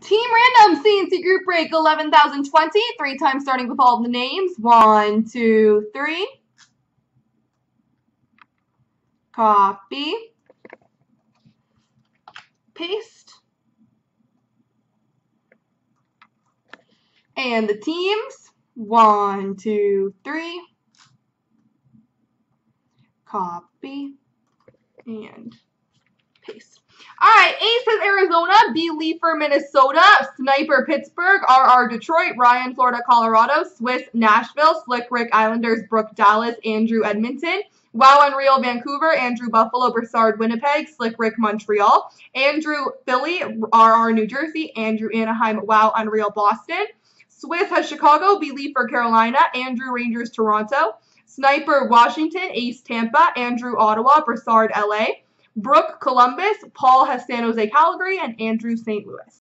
Team Random CNC Group Break 11,020. Three times starting with all the names. One, two, three. Copy. Paste. And the teams. One, two, three. Copy. And paste. All right, Ace says Arizona, B. Leifer, Minnesota, Sniper, Pittsburgh, RR, Detroit, Ryan, Florida, Colorado, Swiss, Nashville, Slick Rick, Islanders, Brooke, Dallas, Andrew, Edmonton, Wow, Unreal, Vancouver, Andrew, Buffalo, Broussard, Winnipeg, Slick Rick, Montreal, Andrew, Philly, RR, New Jersey, Andrew, Anaheim, Wow, Unreal, Boston, Swiss has Chicago, B. Leifer, Carolina, Andrew, Rangers, Toronto, Sniper, Washington, Ace, Tampa, Andrew, Ottawa, Broussard, LA, Brooke, Columbus, Paul has San Jose, Calgary, and Andrew, St. Louis.